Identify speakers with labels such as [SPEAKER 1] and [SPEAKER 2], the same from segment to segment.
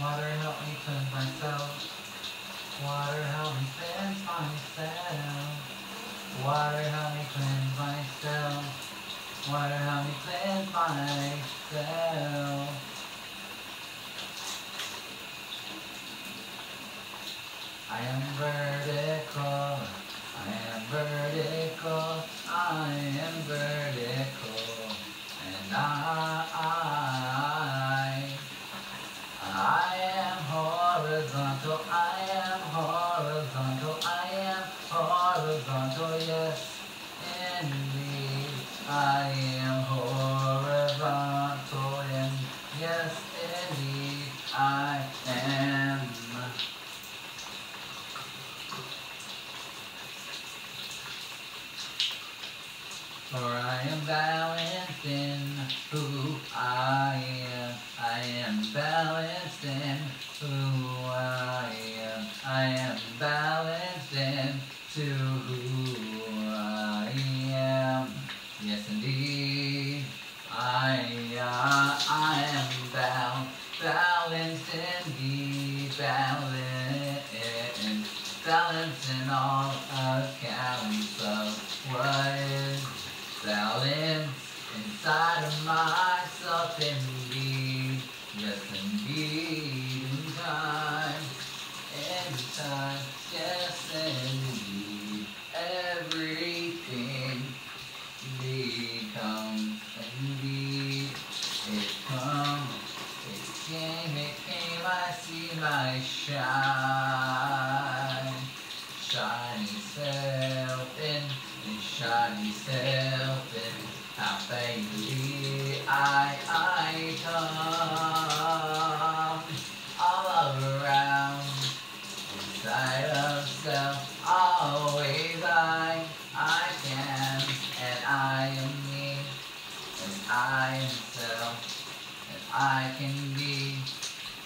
[SPEAKER 1] Water help me cleanse myself. Water help me cleanse myself. Water help me cleanse myself. Water help me cleanse myself. I am vertical. I am vertical. I am vertical. And I, I, I am horizontal. I am horizontal. I am horizontal. Yes, indeed. I am horizontal. And yes, indeed. I am. For I am balanced in who I am. I am balanced in who I am. I am balanced in to how faintly I, I come, all around, inside of self, always I, I can, and I am me, and I am self, and I can be,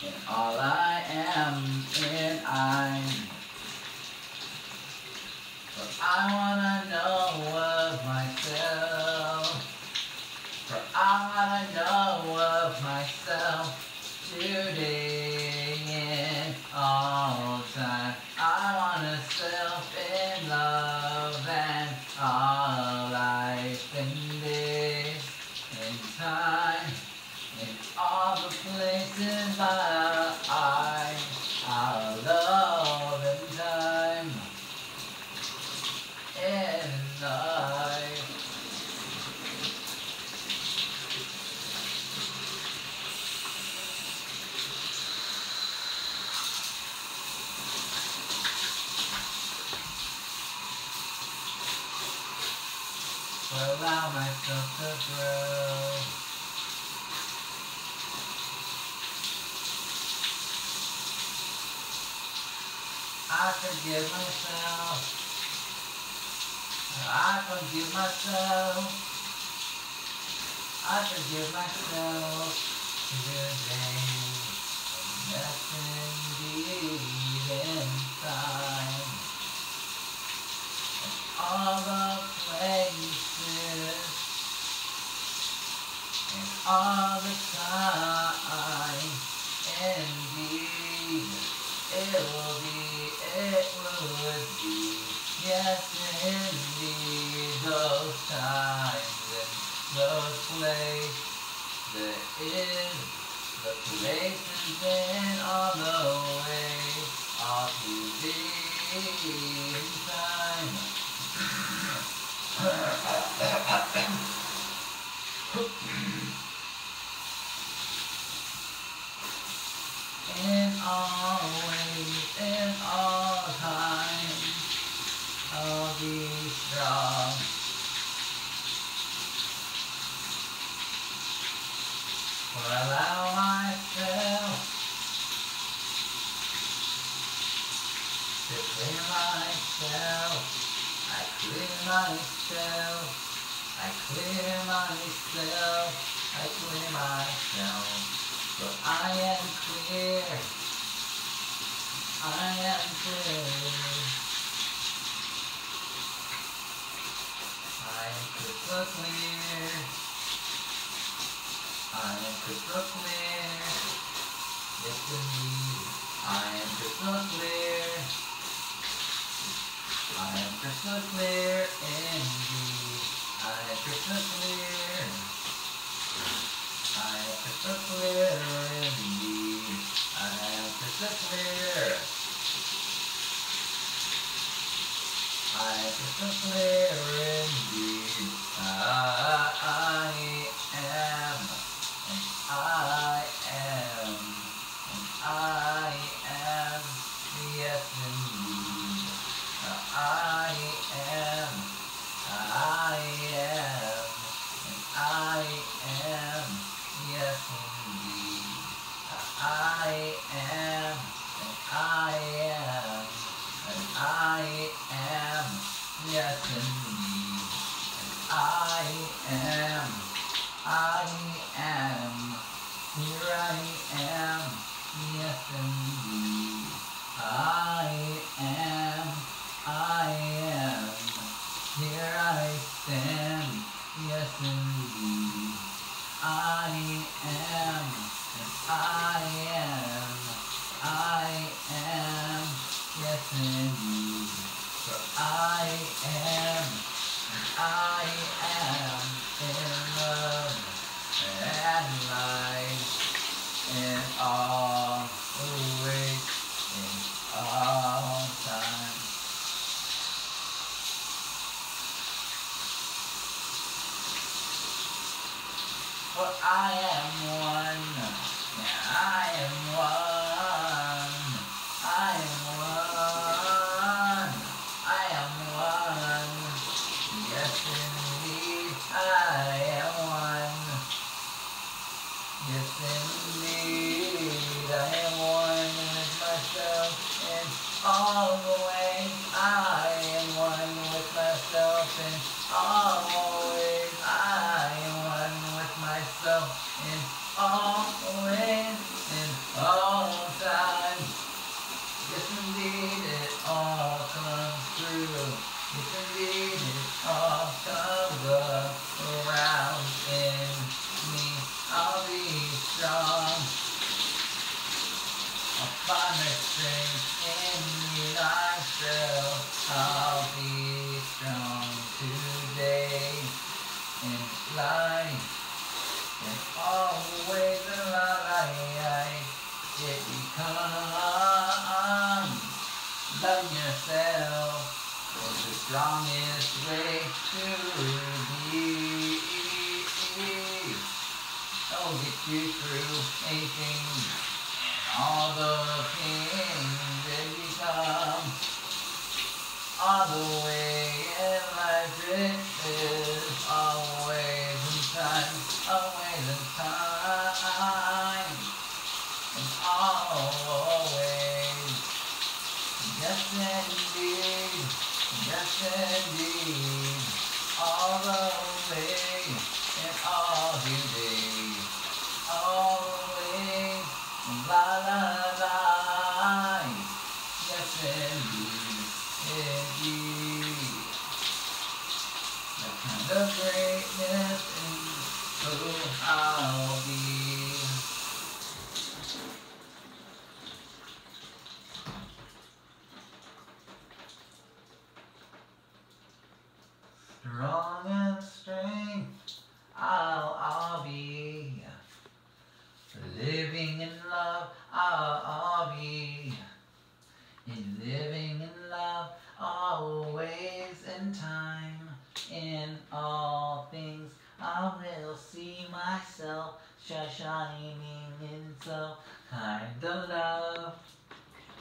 [SPEAKER 1] and all I am, and I. I wanna all the places I, I, I love in time. In allow myself to grow. I forgive myself. I forgive myself. I forgive myself today. Yes, indeed, in time. All the places and all the time. Indeed, it will be, it would be. Yes, indeed, those times and those places. Is the places and on the way all to be in time. In all ways, in all times, I'll be strong. For I allow myself to clear myself. I clear myself. I clear myself. I clear myself. For I am clear. I am clear. I am crystal clear. I am clear. Yes, indeed. I am crystal clear. I am crystal clear indeed. I am crystal clear. I am crystal clear indeed. I am crystal clear. I am crystal clear yes indeed. I am, I am, here I stand, yes indeed. I am, I am, I am, yes indeed. For I am, I am in love and light in all ways, in all time. For I am one, yeah, I am one, I am one, I am one. Yes, indeed, I am one. Yes, indeed, I am one with myself in all the ways. I am one with myself in all the ways. I am one myself in all the ways, in all time. Yes, indeed, it all comes true. Yes, indeed, it all comes around in me. I'll be strong. I'll find my strength in me myself. I'll be strong today in life. In all the ways of my life, it becomes love yourself was the strongest way to be. Oh, get you through anything all the things that become all the way in life it is always in time, always in time, and always. Yes, indeed. Yes, indeed. All the way and all the day. All the way. La la la. Yes, indeed. Indeed. That kind of greatness is who I'll be. Strong and strength, I'll, I'll be. Living in love, I'll, I'll be. In living in love, always in time. In all things, I will see myself sh- shining in some kind of love.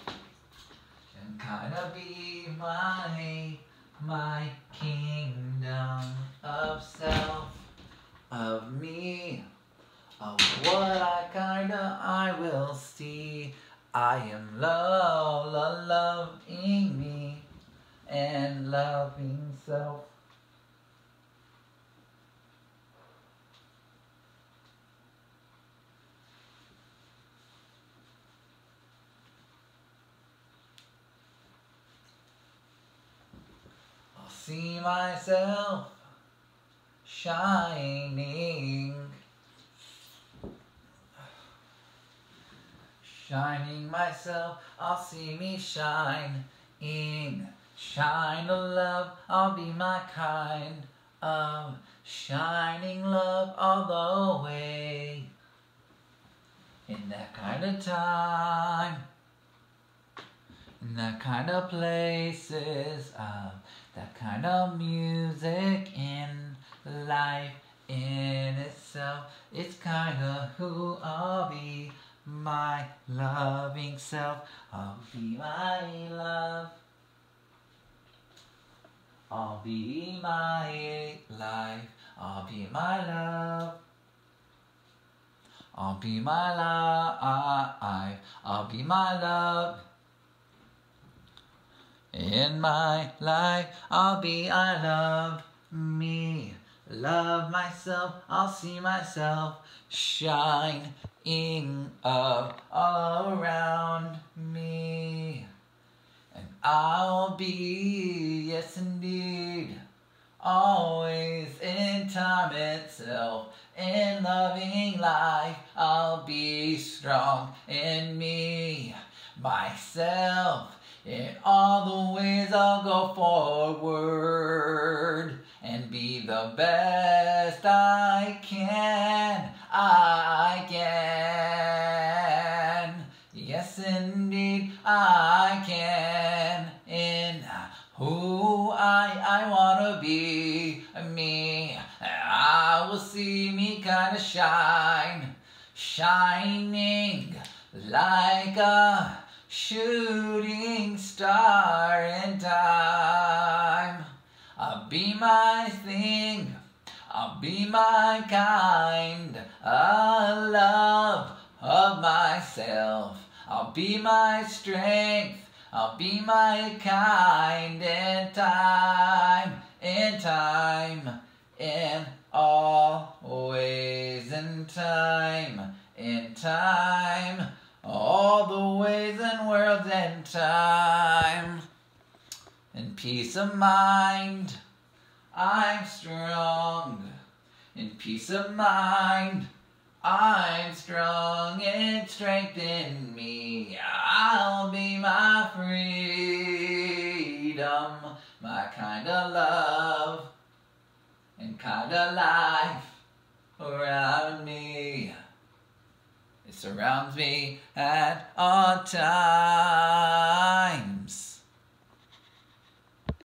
[SPEAKER 1] And kind of be my my kingdom of self, of me, of what I kinda I will see. I am love, love, loving me, and loving self. I'll see myself shining, Shining myself, I'll see me shine. In shine of love, I'll be my kind of shining love all the way. In that kind of time, in that kind of places, uh, that kind of music in life in itself. It's kind of who I'll be, my loving self. I'll be my love. I'll be my life. I'll be my love. I'll be my life. I'll be my love. In my life, I'll be, I love me. Love myself, I'll see myself shining up uh, all around me. And I'll be, yes indeed, always in time itself. In loving life, I'll be strong in me, myself. In all the ways I'll go forward and be the best I can. I can. Yes, indeed, I can. In who I, I want to be, me. I will see me kind of shine, shining like a shooting star in time. I'll be my thing, I'll be my kind, a love of myself. I'll be my strength, I'll be my kind in time, in time, in always. In time, in time all the ways and worlds and time. In peace of mind, I'm strong. In peace of mind, I'm strong and strength in me. I'll be my freedom, my kind of love and kind of life around me. Surrounds me at all times.